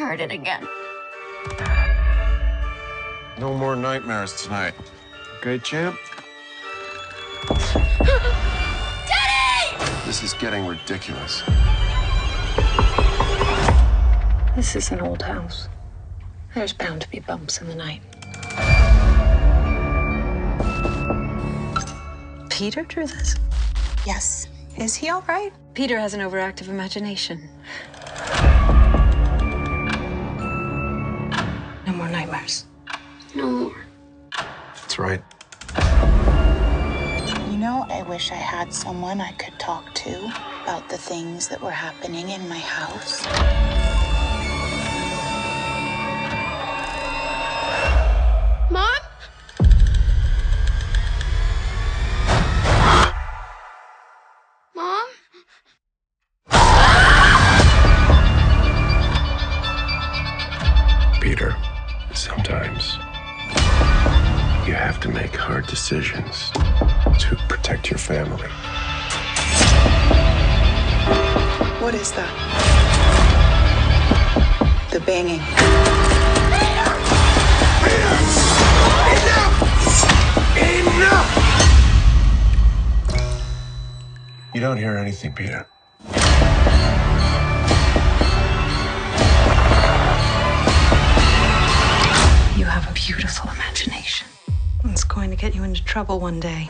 heard it again. No more nightmares tonight. Okay, champ? Daddy! This is getting ridiculous. This is an old house. There's bound to be bumps in the night. Peter drew this? Yes. Is he all right? Peter has an overactive imagination. Nightmares. No more. That's right. You know, I wish I had someone I could talk to about the things that were happening in my house. Mom? Mom? Peter, sometimes you have to make hard decisions to protect your family. What is that? The banging. You don't hear anything, Peter. You have a beautiful imagination. Get you into trouble one day.